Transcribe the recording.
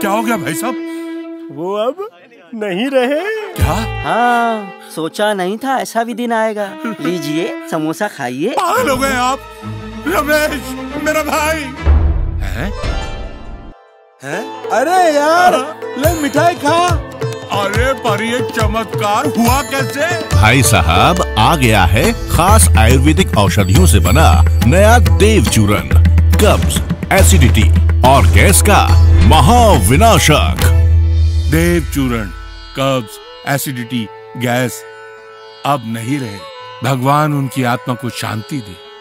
क्या हो गया भाई साहब? वो अब नहीं रहे। क्या? हाँ सोचा नहीं था ऐसा भी दिन आएगा। लीजिए समोसा खाइए। पागल हो गए आप। रमेश मेरा भाई। हैं? हैं? अरे यार ले मिठाई खा। अरे पर ये चमत्कार हुआ कैसे? भाई साहब आ गया है खास आयुर्वेदिक औषधियों से बना नया देव चूरन कब्ज एसिडिटी और गैस का महाविनाशक। देव चूरण कब्ज एसिडिटी गैस अब नहीं रहे। भगवान उनकी आत्मा को शांति दे।